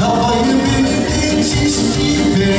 Kafayı büktü çiş gibi.